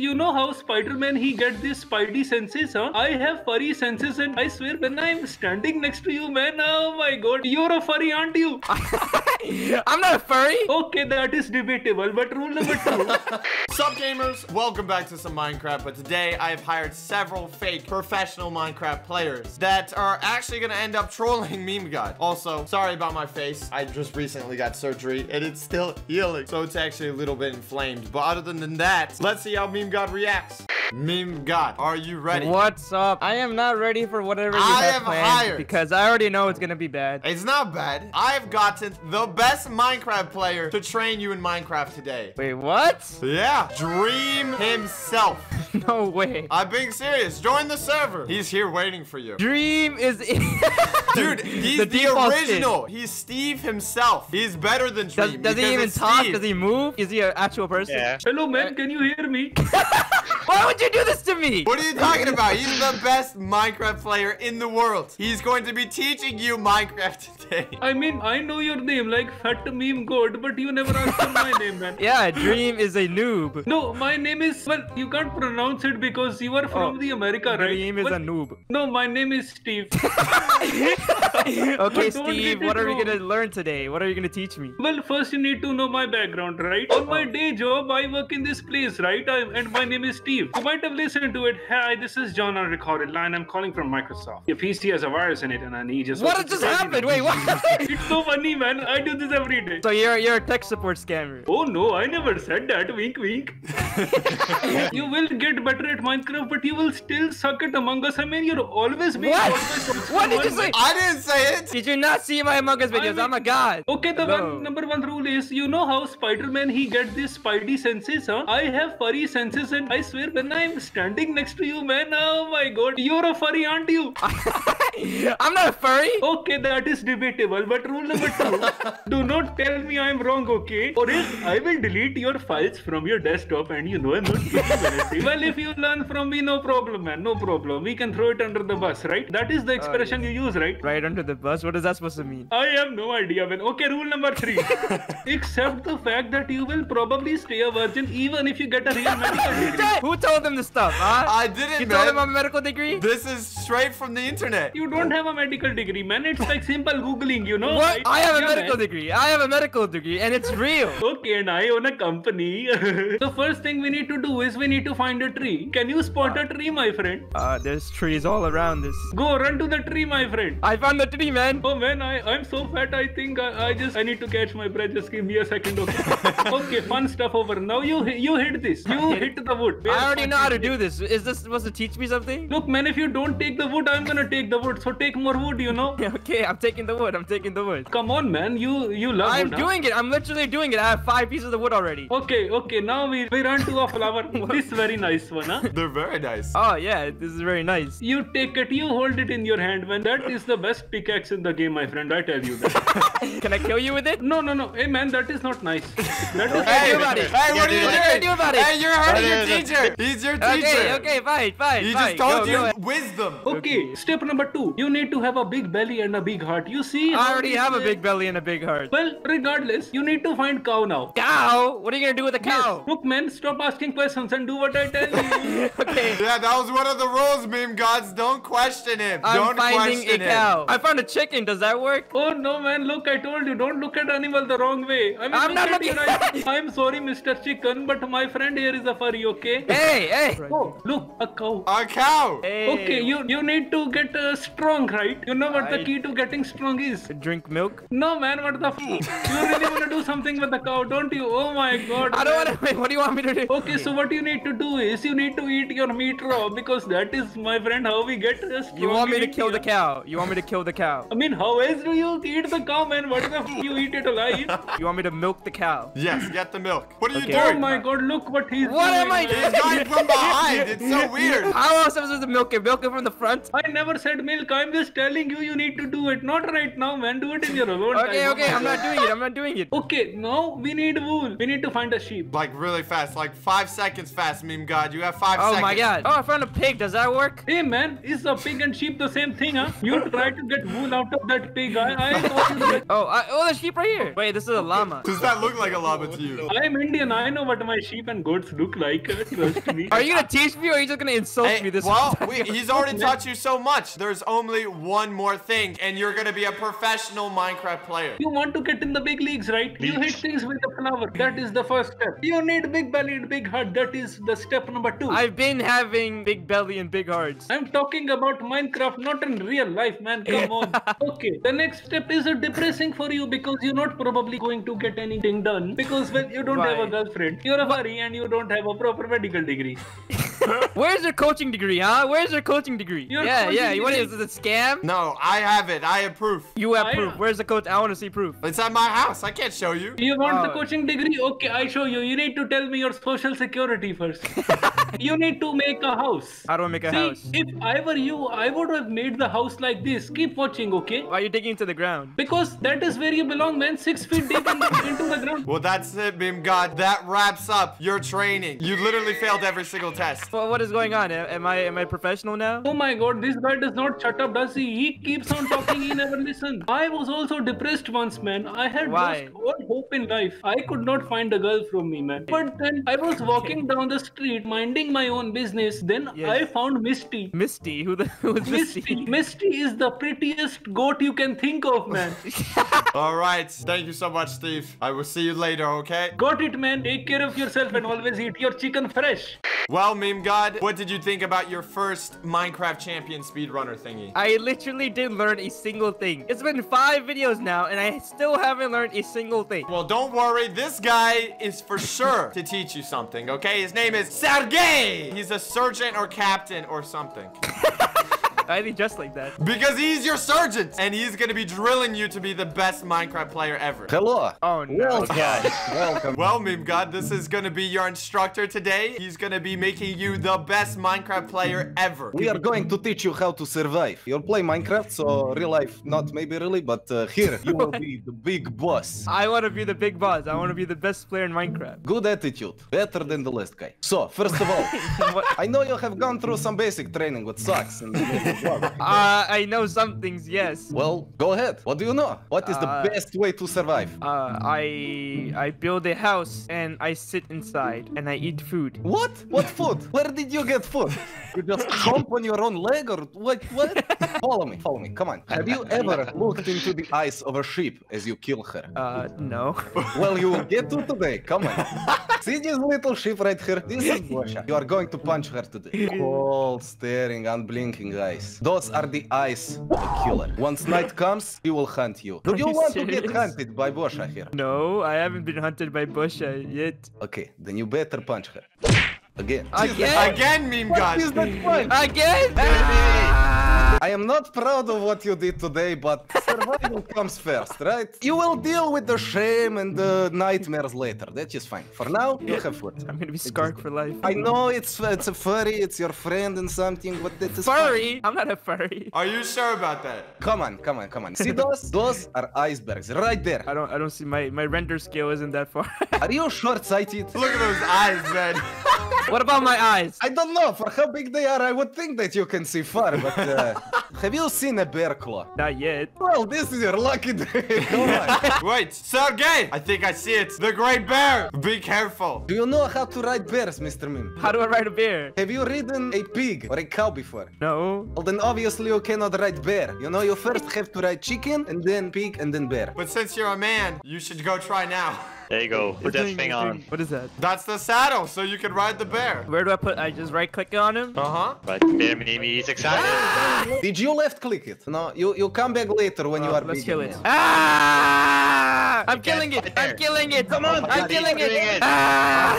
You know how Spider-Man he gets these spidey senses, huh? I have furry senses and I swear when I'm standing next to you, man, oh my god, you're a furry, aren't you? I'm not a furry. Okay, that is debatable, but rule number two. Sup gamers, welcome back to some Minecraft, but today I have hired several fake professional Minecraft players that are actually gonna end up trolling Meme God. Also, sorry about my face. I just recently got surgery and it's still healing, so it's actually a little bit inflamed. But other than that, let's see how Meme God reacts. Meme God, are you ready? What's up? I am not ready for whatever you I have have planned hired. because I already know it's gonna be bad. It's not bad. I've gotten the best Minecraft player to train you in Minecraft today. Wait, what? Yeah, Dream himself. no way. I'm being serious. Join the server. He's here waiting for you. Dream is in. Dude, he's the, default skin. original. He's Steve himself. He's better than Does, Dream. does he even talk? Steve. Does he move? Is he an actual person? Yeah. Hello, man, can you hear me? Why would you do this to me? What are you talking about? He's the best Minecraft player in the world. He's going to be teaching you Minecraft today. I mean, I know your name, like Fat Meme God, but you never asked for my name, man. Yeah, Dream is a noob. No, my name is, well, you can't pronounce it because you are from Oh, the America, right? Dream is But- a noob. No, my name is Steve. Okay, Steve, what are we gonna learn today? What are you gonna teach me? well, first you need to know my background, right? Oh. On my day job, I work in this place, right? I, and my name is Steve. You might have listened to it. Hi, this is John on recorded line. I'm calling from Microsoft. Your PC has a virus in it, and I need just. What just happened? Wait, what? It's so funny, man. I do this every day. so you're you're a tech support scammer. Oh no, I never said that. Wink, wink. you will get better at Minecraft, but you will still suck at Among Us. I mean, you're always being What? always What did you say? I didn't say it. Did you not see my Among Us videos? mean- I'm a god. Okay, the Hello. one number one rule is you know how Spider-Man he gets these spidey senses, huh? I have furry senses, and I swear when I'm standing next to you, man, oh my god, you're a furry, aren't you? I'm not a furry. Okay, that is debatable, but rule number two, do not tell me I'm wrong, okay? Or else I will delete your files from your desktop and you know I'm not kidding. Well, if you learn from me, no problem, man, no problem. We can throw it under the bus, right? That is the expression oh, you use, right? Right under the bus. What is that supposed to mean? I have no idea, man. Okay, rule number three. Accept the fact that you will probably stay a virgin even if you get a real medical degree. Who told them this stuff? Huh? I didn't, you man. told them I'm a medical degree? This is straight from the internet. You don't have a medical degree, man. It's like simple googling, you know. What? I have a Yeah, medical man. degree. I have a medical degree, and it's real. Okay, and I own a company. the first thing we need to do is we need to find a tree. Can you spot a tree, my friend? Uh, there's trees all around this. Go run to the tree, my friend. I found the tree, man. Oh man, I, I'm so fat. I think I, I just I need to catch my breath. Just give me a second, okay? okay, fun stuff over. Now you you hit this. You hit hit the wood. Where I already know how to do this. Is this supposed to teach me something? Look, man, if you don't take the wood, I'm gonna take the wood. So take more wood, you know. Okay, I'm taking the wood. I'm taking the wood. Come on, man. You you love I'm wood. huh? doing it. I'm literally doing it. I have five pieces of wood already. Okay, okay. Now we, we run to a flower. this very nice one, huh? They're very nice. Oh yeah, this is very nice. You take it, you hold it in your hand, man. That is the best pickaxe in the game, my friend. I tell you that. Can I kill you with it? no, no, no. Hey, man, that is not nice. That is Hey, do about hey, what are you What can I doing? do about it? Hey, you're hurting your is it? Teacher. He's your teacher. Okay, okay, fine, fine. He fine. just told Go, you go wisdom. Okay, step number two. You need to have a big belly and a big heart. You see? I already have a big belly and a big heart. Well, regardless, you need to find cow now. Cow? What are you gonna do with a cow? Look, man, stop asking questions and do what I tell you. Okay. Yeah, that was one of the rules, meme gods. Don't question him. I'm Don't finding a cow. him. I found a chicken. Does that work? Oh no, man! Look, I told you, don't look at animal the wrong way. I mean, I'm look not at you looking- right- I'm sorry, Mr. Chicken, but my friend here is a furry. Okay? Hey, hey. Oh, look, a cow. A cow. Hey. Okay, you you need to get uh, strong, right? You know what the key to getting strong is? Drink milk. No, man, what the f? you really want to do something with the cow, don't you? Oh my god. I don't want to. What do you want me to do? Okay, so what you need to do is you need to eat your meat raw because that is, my friend, how we get uh, strong You want me to kill the cow? You want me to kill the cow? I mean, how else do you eat the cow, man? What the f? You eat it alive? You want me to milk the cow? Yes, get the milk. What are Okay. you doing? Oh my god, look what he's What doing. am I man. He's going from behind. It's so weird. How else am I supposed to milk it? Milk it from the front? I never said milk. milk. I'm just telling you, you need to do it. Not right now, man. Do it in your alone Okay, time. okay, okay. I'm not doing it. I'm not doing it. Okay, now we need wool. We need to find a sheep. Like really fast, like five seconds fast, meme god. You have five Oh seconds. my god. Oh, I found a pig. Does that work? Hey man, is a pig and sheep the same thing, huh? You try to get wool out of that pig. I, I thought you were- Oh, I, oh, the sheep right here. Wait, this is a llama. Does that look like a llama to you? I'm Indian. I know what my sheep and goats look like. Trust me. Are you gonna teach me or are you just gonna insult Hey, me this well, time? we, he's already taught you so much. There's only one more thing, and you're gonna be a professional Minecraft player. You want to get in the big leagues, right? You hit things with a flower. That is the first step. You need big belly and big heart. That is the step number two. I've been having big belly and big hearts. I'm talking about Minecraft, not in real life, man. Come on. okay. The next step is depressing for you because you're not probably going to get anything done because well, you don't have a girlfriend. You're a furry and you don't have a proper medical degree. Where's your coaching degree, huh? Where's your coaching degree? Your yeah, coaching yeah. You want is it a scam? No, I have it. I have proof. You have I- proof. Where's the coach? I want to see proof. It's at my house. I can't show you. You want the Oh. coaching degree? Okay, I show you. You need to tell me your social security first. you need to make a house. How do I make a See, house? if I were you, I would have made the house like this. Keep watching, okay? Why are you digging into the ground? Because that is where you belong, man. Six feet deep in the, into the ground. Well, that's it, meme god. That wraps up your training. You literally failed every single test. Well, what is going on? Am I am I professional now? Oh my god, this guy does not shut up, does he? He keeps on talking, he never listens. I was also depressed once, man. I had Why? lost all hope in life. I could not find a girl from me, man. But then I was walking down the street, minding my own business. Then Yes. I found Misty. Misty, who the who is Misty. Misty? Misty is the prettiest goat you can think of, man. All right. Thank you so much, Steve. I will see you later, okay? Got it, man. Take care of yourself and always eat your chicken fresh. Well, meme god, what did you think about your first Minecraft champion speedrunner thingy? I literally didn't learn a single thing. It's been five videos now, and I still haven't learned a single thing. Well, don't worry. This guy is for sure to teach you something, okay? His name is Sergey. He's a sergeant or captain or something. I think just like that. Because he's your sergeant, and he's gonna be drilling you to be the best Minecraft player ever. Hello. Oh no. Well, guys, welcome. Well, Meme God, this is gonna be your instructor today. He's gonna be making you the best Minecraft player ever. We are going to teach you how to survive. You'll play Minecraft, so real life, not maybe really, but uh, here you will be the big boss. I want to be the big boss. I want to be the best player in Minecraft. Good attitude, better than the last guy. So, first of all, I know you have gone through some basic training with socks and Uh, I know some things, yes. Well, go ahead. What do you know? What is the Uh, best way to survive? Uh, I I build a house and I sit inside and I eat food. What? What food? Where did you get food? You just jump on your own leg or what? What? follow me, follow me. Come on. Have you ever looked into the eyes of a sheep as you kill her? Uh, no. Well, you will get to today. Come on. See this little sheep right here? This is Gosha. You are going to punch her today. Cold, staring, unblinking eyes. Those are the eyes of a killer. Once night comes, he will hunt you. Do you you want to get hunted by Bosha here? No, I haven't been hunted by Busha yet. Okay, then you better punch her. Again. Again? Again, Meme What God. is that punch? Again? I am not proud of what you did today, but survival comes first, right? You will deal with the shame and the nightmares later. That is fine. For now, you have food. I'm gonna be scarred for life. I know it's it's a furry, it's your friend and something, but that is fine. Furry? I'm not a furry. Are you sure about that? Come on, come on, come on. See those? Those are icebergs right there. I don't I don't see my my render scale isn't that far. Are you short-sighted? Look at those eyes, man. what about my eyes? I don't know. For how big they are, I would think that you can see far, but uh, have you seen a bear claw? Not yet. Well, this is your lucky day. Come on. Wait, Sergey! I think I see it. The Great Bear. Be careful. Do you know how to ride bears, Mr. Mim? How do I ride a bear? Have you ridden a pig or a cow before? No. Well, then obviously you cannot ride bear. You know, you first have to ride chicken, and then pig, and then bear. But since you're a man, you should go try now. There you go. Put We're that thing on. What is that? That's the saddle, so you can ride the bear. Where do I put? I just right click on him. Uh-huh. Right there, Mimi. He's excited. Did you left click it? No, you you come back later when you Uh, are let's bigger kill it. man. Ah! I'm can't killing it. I'm killing it. Come on. my I'm God, killing it. it. Ah!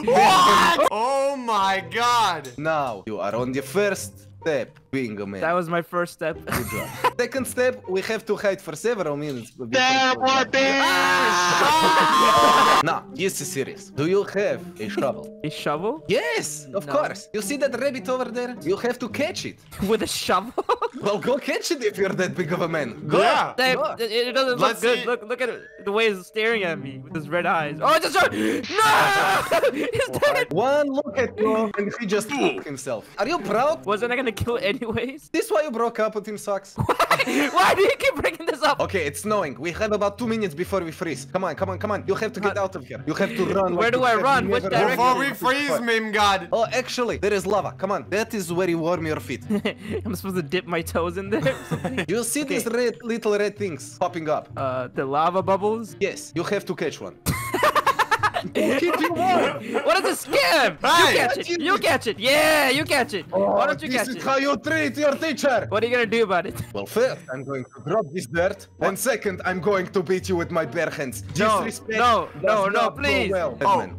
What? oh my god. Now you are on the first step, being a man. That was my first step. Good job. Second step, we have to hide for several minutes. before There we- are bears! Now, this is serious. Do you have a shovel? a shovel? Yes, of No. course. You see that rabbit over there? You have to catch it. With a shovel? Well, go catch it if you're that big of a man. Go. Yeah. Dave, Go. it, it doesn't look Let's good. see- Look, look at it, the way he's staring at me with his red eyes. Oh, it's just no! he's dead. One look at you, and he just fucked himself. Are you proud? Wasn't I gonna kill it anyways? This why you broke up with him, Socks? Why do you keep bringing this up? Okay, it's snowing. We have about two minutes before we freeze. Come on, come on, come on. You have to get out of here. You have to run. Where like do I run? Which direction? Before we freeze, meme god. Oh, actually, there is lava. Come on, that is where you warm your feet. I'm supposed to dip my toes in there. or something? You see these red, little red things popping up? uh, the lava bubbles. Yes, you have to catch one. Keep you warm. What is a scam? Hey! you catch it. You catch it. Yeah, you catch it. Oh, Why don't you Oh, this is how you treat your teacher. What are you gonna do about it? Well, first, I'm going to drop this dirt, and second, I'm going to beat you with my bare hands. No, Disrespect no, no, no, please. Well, Oh.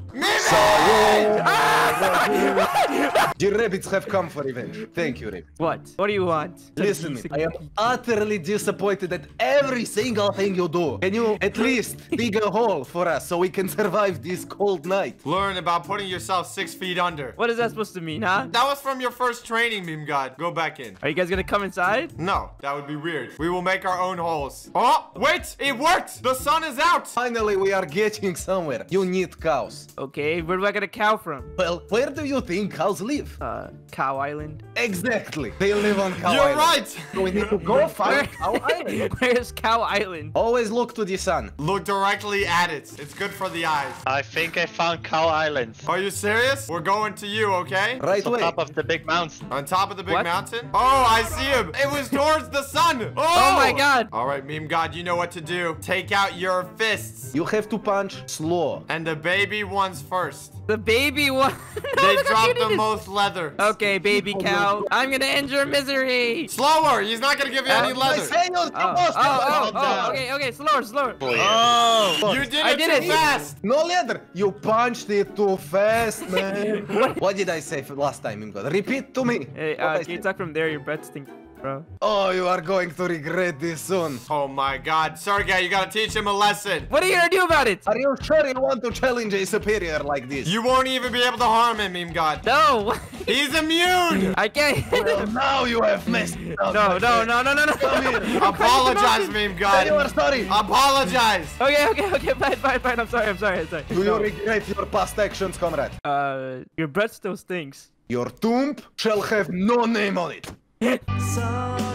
The rabbits have come for revenge. Thank you, rabbit. What? What do you want? Listen, I am utterly disappointed at every single thing you do. Can you at least dig a hole for us so we can survive this cold night? Learn about putting yourself six feet under. What is that supposed to mean, huh? That was from your first training, meme god. Go back in. Are you guys gonna come inside? No, that would be weird. We will make our own holes. Oh, wait, it worked. The sun is out. Finally, we are getting somewhere. You need cows. Okay, where do I get a cow from? Well, where do you think cows live? Uh, Cow Island. Exactly. They live on Cow island. You're Island. right. So we need to go find Cow Island. Where's Cow Island? Always look to the sun. Look directly at it. It's good for the eyes. I think I found Cow Island. Are you serious? We're going to you, okay? Right On top of the big mountain. On top of the big What? mountain? Oh, I see him. It was towards the sun. Oh, Oh my god! All right, meme god, you know what to do. Take out your fists. You have to punch slow. And the baby ones first. The baby one. No, They look how drop cute it the most leather. Okay, baby cow. I'm gonna end your misery. Slower. He's not going to give you any Uh, leather. I say you're Oh, supposed oh, oh, oh, okay, okay, slower, slower. Oh. Oh, You did I did too it. fast. No leather. You punched it too fast, man. what what did I say for last time, Imgod? Repeat to me. Hey, uh, can you talk from there? Your breath stinks, bro. Oh, you are going to regret this soon. Oh my god. Sergey, you got to teach him a lesson. What are you gonna do about it? Are you sure you want to challenge a superior like this? You won't even be able to harm him, meme god. No, He's immune. I can't. Well, now you have messed up. no, no, no, no, no, no. Come here. Apologize, meme Say you god. are sorry. Apologize. Okay, okay, okay, fine, fine, fine. I'm sorry, I'm sorry, I'm sorry. Do you regret your past actions, comrade? Uh, your breath still stinks. Your tomb shall have no name on it. Some.